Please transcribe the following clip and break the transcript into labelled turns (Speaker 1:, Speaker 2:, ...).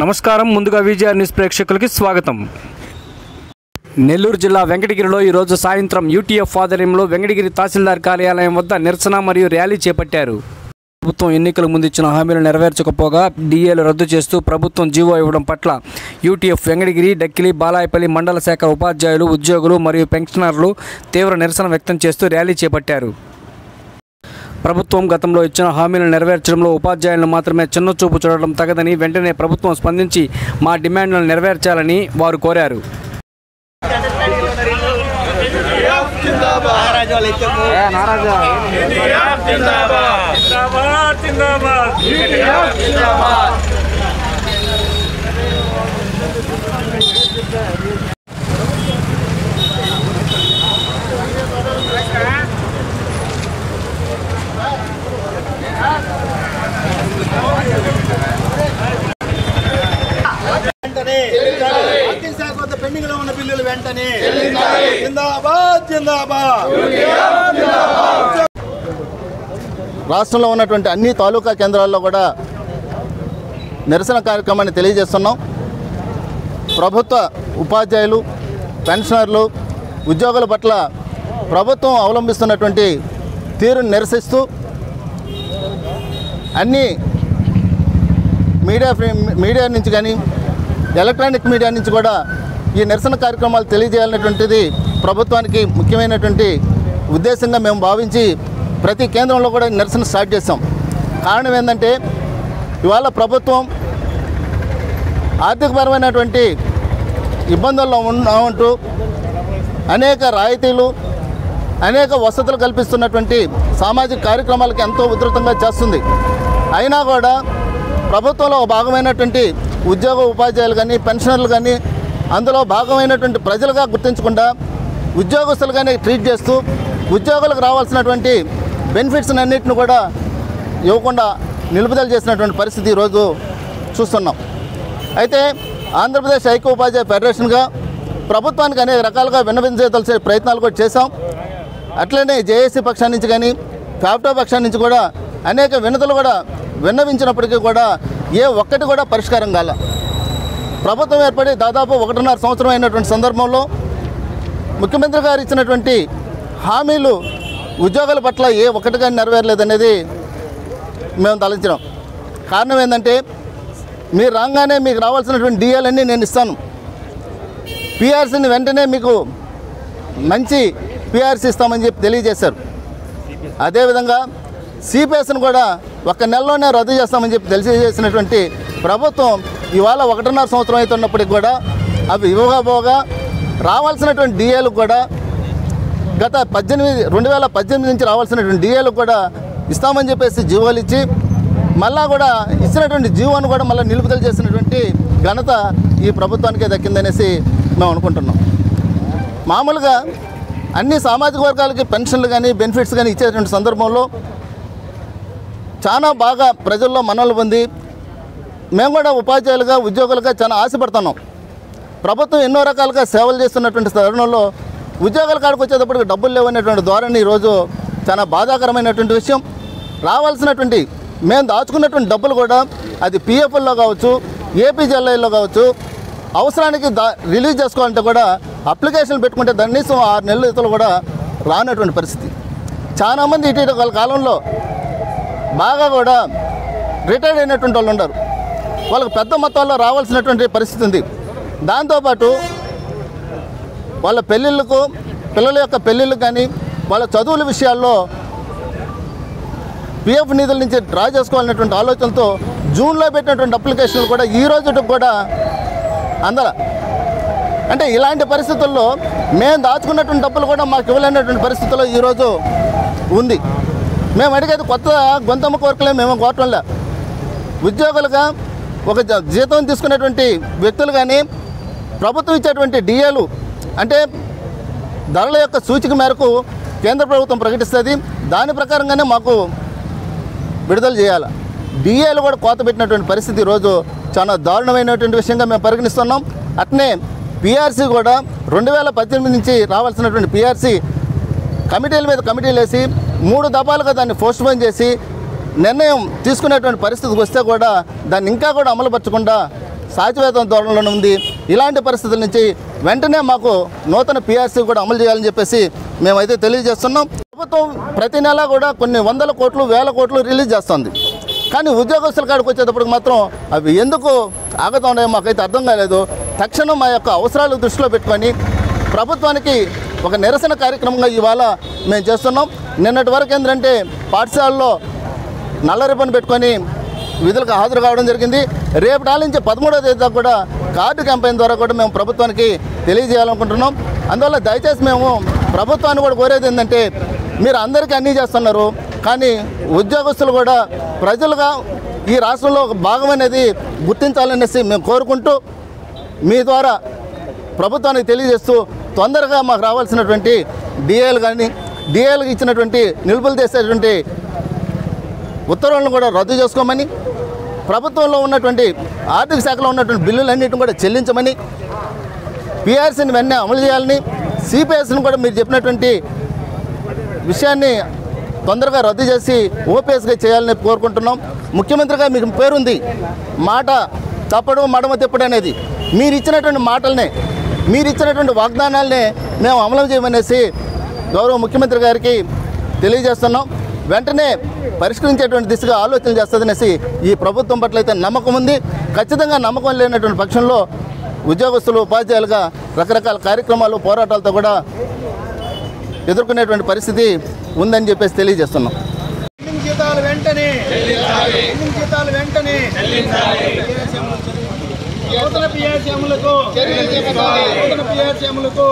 Speaker 1: నమస్కారం. ముందుగా విజయఆర్ న్యూస్ ప్రేక్షకులకి స్వాగతం. నెల్లూరు జిల్లా వెంకటగిరిలో ఈరోజు సాయంత్రం యూటీఎఫ్ ఆధ్వర్యంలో వెంకటగిరి తహసీల్దార్ కార్యాలయం వద్ద నిరసన మరియు ర్యాలీ చేపట్టారు. ప్రభుత్వం ఎన్నికల ముందు ఇచ్చిన హామీలు నెరవేర్చకపోగా డిఏలు రద్దు చేస్తూ ప్రభుత్వం జీవో ఇవ్వడం పట్ల యూటీఎఫ్ వెంకటగిరి డక్కిలి బాలాయపల్లి మండల శాఖ ఉపాధ్యాయులు ఉద్యోగులు మరియు పెన్షనర్లు తీవ్ర నిరసన వ్యక్తం చేస్తూ ర్యాలీ చేపట్టారు. ప్రభుత్వం గతంలో ఇచ్చిన హామీలను నెరవేర్చడంలో ఉపాధ్యాయులను మాత్రమే చిన్న చూపు చూడడం తగదని వెంటనే ప్రభుత్వం స్పందించి మా డిమాండ్లను నెరవేర్చాలని వారు కోరారు.
Speaker 2: నారాజా. ఆర్థిక శాఖ వద్ద పెండింగ్లో ఉన్న బిల్లులు వెంటనే. జిందాబాద్ జిందాబాద్. రాష్ట్రంలో ఉన్నటువంటి అన్ని తాలూకా కేంద్రాల్లో కూడా నిరసన కార్యక్రమాన్ని తెలియజేస్తున్నాం. ప్రభుత్వ ఉపాధ్యాయులు పెన్షనర్లు ఉద్యోగుల పట్ల ప్రభుత్వం అవలంబిస్తున్నటువంటి తీరును నిరసిస్తూ అన్ని మీడియా ఫ్రీ- మీడియా నుంచి కానీ ఎలక్ట్రానిక్ మీడియా నుంచి కూడా ఈ నిరసన కార్యక్రమాలు తెలియజేయాలనేటువంటిది ప్రభుత్వానికి ముఖ్యమైనటువంటి ఉద్దేశంగా మేము భావించి ప్రతి కేంద్రంలో కూడా నిరసన స్టార్ట్ చేస్తాం కారణం ఏంటంటే ఇవాళ ప్రభుత్వం ఆర్థికపరమైనటువంటి ఇబ్బందుల్లో ఉన్నామంటూ అనేక రాయితీలు అనేక వసతులు కల్పిస్తున్నటువంటి సామాజిక కార్యక్రమాలకు ఎంతో ఉధృతంగా చేస్తుంది. అయినా కూడా ప్రభుత్వంలో ఒక భాగమైనటువంటి ఉద్యోగ ఉపాధ్యాయులు కానీ పెన్షనర్లు కానీ అందులో భాగమైనటువంటి ప్రజలుగా గుర్తించకుండా ఉద్యోగస్తులుగానే ట్రీట్ చేస్తూ ఉద్యోగులకు రావాల్సినటువంటి బెనిఫిట్స్ అన్నింటిని కూడా ఇవ్వకుండా నిలుపుదల చేసినటువంటి పరిస్థితి ఈరోజు చూస్తున్నాం. అయితే ఆంధ్రప్రదేశ్ ఐక్య ఉపాధ్యాయ ఫెడరేషన్గా ప్రభుత్వానికి అనేక రకాలుగా విన్నవించేతలసే ప్రయత్నాలు కూడా చేశాం. అట్లనే జేఏసీ పక్షాన్ని నుంచి కానీ ఫ్యాప్టో పక్షాన్ని నుంచి కూడా అనేక వినతులు కూడా విన్నవించినప్పటికీ కూడా ఏ ఒక్కటి కూడా పరిష్కారం కాల. ప్రభుత్వం ఏర్పడి దాదాపు ఒకటిన్నర సంవత్సరం అయినటువంటి సందర్భంలో ముఖ్యమంత్రి గారు ఇచ్చినటువంటి హామీలు ఉద్యోగుల పట్ల ఏ ఒక్కటిగా నెరవేరలేదనేది మేము తలంచినాం. కారణం ఏంటంటే మీరు రాగానే మీకు రావాల్సినటువంటి డిఎలన్నీ నేను ఇస్తాను. పిఆర్సీని వెంటనే మీకు మంచి పిఆర్సీ ఇస్తామని చెప్పి తెలియజేశారు. అదేవిధంగా సిపిఎస్ను కూడా ఒక నెలలోనే రద్దు చేస్తామని చెప్పి తెలియజేసినటువంటి ప్రభుత్వం ఇవాళ ఒకటిన్నర సంవత్సరం అవుతున్నప్పటికి కూడా అవి ఇవ్వకపోగా రావాల్సినటువంటి డిఏలు కూడా గత పద్దెనిమిది రెండు వేల పద్దెనిమిది నుంచి రావాల్సినటువంటి డిఏలు కూడా ఇస్తామని చెప్పేసి జీవోలు ఇచ్చి మళ్ళా కూడా ఇచ్చినటువంటి జీవోను కూడా మళ్ళీ నిలుపుదల చేసినటువంటి ఘనత ఈ ప్రభుత్వానికే దక్కిందనేసి మేము అనుకుంటున్నాం. మామూలుగా అన్ని సామాజిక వర్గాలకి పెన్షన్లు కానీ బెనిఫిట్స్ కానీ ఇచ్చేటువంటి సందర్భంలో చాలా బాగా ప్రజల్లో మనలు పొంది మేము కూడా ఉపాధ్యాయులుగా ఉద్యోగులుగా చాలా ఆశపడుతున్నాం. ప్రభుత్వం ఎన్నో రకాలుగా సేవలు చేస్తున్నటువంటి తరుణంలో ఉద్యోగాల కాడికి వచ్చేటప్పటికి డబ్బులు లేవనేటువంటి ధోరణి ఈరోజు చాలా బాధాకరమైనటువంటి విషయం. రావాల్సినటువంటి మేము దాచుకున్నటువంటి డబ్బులు కూడా అది పిఎఫ్ఎల్లో కావచ్చు ఏపీజెల్ఐలో కావచ్చు అవసరానికి దా రిలీజ్ చేసుకోవాలంటే కూడా అప్లికేషన్లు పెట్టుకుంటే కనీసం ఆరు నెలల ఇతలు కూడా రానటువంటి పరిస్థితి. చాలామంది ఇటీవల కాలంలో బాగా కూడా రిటైర్డ్ అయినటువంటి వాళ్ళు ఉన్నారు. వాళ్ళకు పెద్ద మొత్తాల్లో రావాల్సినటువంటి పరిస్థితి ఉంది. దాంతోపాటు వాళ్ళ పెళ్ళిళ్ళకు పిల్లల యొక్క పెళ్ళిళ్ళకు కానీ వాళ్ళ చదువుల విషయాల్లో పిఎఫ్ నిధుల నుంచి డ్రా చేసుకోవాలనేటువంటి ఆలోచనతో జూన్లో పెట్టినటువంటి అప్లికేషన్లు కూడా ఈ రోజుకి కూడా అందల. అంటే ఇలాంటి పరిస్థితుల్లో మేము దాచుకున్నటువంటి డబ్బులు కూడా మాకు ఇవ్వలేనటువంటి పరిస్థితుల్లో ఈరోజు ఉంది. మేము అడిగేది కొత్త గొంతమ్మ కోరికలే మేము కోరటంలే. ఉద్యోగులుగా ఒక జీతం తీసుకునేటువంటి వ్యక్తులు కానీ ప్రభుత్వం ఇచ్చేటువంటి డిఏలు అంటే ధరల యొక్క సూచిక మేరకు కేంద్ర ప్రభుత్వం ప్రకటిస్తుంది. దాని ప్రకారంగానే మాకు విడుదల చేయాలి. డిఏలు కూడా కోత పెట్టినటువంటి పరిస్థితి ఈరోజు చాలా దారుణమైనటువంటి విషయంగా మేము పరిగణిస్తున్నాం. అట్నే పిఆర్సీ కూడా రెండు వేల పద్దెనిమిది నుంచి రావాల్సినటువంటి పిఆర్సీ కమిటీల మీద కమిటీలు వేసి మూడు దఫాలుగా దాన్ని పోస్ట్పోన్ చేసి నిర్ణయం తీసుకునేటువంటి పరిస్థితికి వస్తే కూడా దాన్ని ఇంకా కూడా అమలుపరచకుండా సాచివేతం ధోరణిలో ఉంది. ఇలాంటి పరిస్థితుల నుంచి వెంటనే మాకు నూతన పిఆర్సీ కూడా అమలు చేయాలని చెప్పేసి మేమైతే తెలియజేస్తున్నాం. ప్రభుత్వం ప్రతి నెల కూడా కొన్ని వందల కోట్లు వేల కోట్లు రిలీజ్ చేస్తుంది. కానీ ఉద్యోగస్తుల కాడికి వచ్చేటప్పటికి మాత్రం అవి ఎందుకు ఆగుతున్నాయో ఉన్నాయో మాకైతే అర్థం కాలేదు. తక్షణం మా యొక్క అవసరాలు దృష్టిలో పెట్టుకొని ప్రభుత్వానికి ఒక నిరసన కార్యక్రమంగా ఇవాళ మేము చేస్తున్నాం. నిన్నటి వరకు ఏంటంటే పాఠశాలలో నల్ల రిబ్బన్ పెట్టుకొని విధులకు హాజరు కావడం జరిగింది. రేపటి నాటి నుంచి పదమూడవ తేదీ దాకా కూడా కార్డు క్యాంపెయిన్ ద్వారా కూడా మేము ప్రభుత్వానికి తెలియజేయాలనుకుంటున్నాం. అందువల్ల దయచేసి మేము ప్రభుత్వాన్ని కూడా కోరేది ఏంటంటే మీరు అందరికీ అన్నీ చేస్తున్నారు. కానీ ఉద్యోగస్తులు కూడా ప్రజలుగా ఈ రాష్ట్రంలో ఒక భాగం అనేది గుర్తించాలనేసి మేము కోరుకుంటూ మీ ద్వారా ప్రభుత్వానికి తెలియజేస్తూ తొందరగా మాకు రావాల్సినటువంటి డిఏలు కానీ డిఏలకు ఇచ్చినటువంటి నిలుపులు చేసేటువంటి ఉత్తర్వులను కూడా రద్దు చేసుకోమని ప్రభుత్వంలో ఉన్నటువంటి ఆర్థిక శాఖలో ఉన్నటువంటి బిల్లులన్నింటిని కూడా చెల్లించమని పిఆర్సీని వెంటనే అమలు చేయాలని సిపిఎస్ని కూడా మీరు చెప్పినటువంటి విషయాన్ని తొందరగా రద్దు చేసి ఓపీఎస్గా చేయాలని కోరుకుంటున్నాం. ముఖ్యమంత్రిగా మీకు పేరుంది మాట తప్పడం మడమ తిప్పడం అనేది. మీరు ఇచ్చినటువంటి మాటలనే మీరు ఇచ్చినటువంటి వాగ్దానాలనే మేము అమలు చేయమనేసి గౌరవ ముఖ్యమంత్రి గారికి తెలియజేస్తున్నాం. వెంటనే పరిష్కరించేటువంటి దిశగా ఆలోచన చేస్తుందనేసి ఈ ప్రభుత్వం పట్ల అయితే నమ్మకం ఉంది. ఖచ్చితంగా నమ్మకం లేనటువంటి పక్షంలో ఉద్యోగస్తులు ఉపాధ్యాయులుగా రకరకాల కార్యక్రమాలు పోరాటాలతో కూడా ఎదుర్కొనేటువంటి పరిస్థితి ఉందని చెప్పేసి తెలియజేస్తున్నాం.
Speaker 3: వెంటనే వెంటనే నూతన పిఆర్సీ అమలుకు నూతన పిఆర్సీ అమలుకు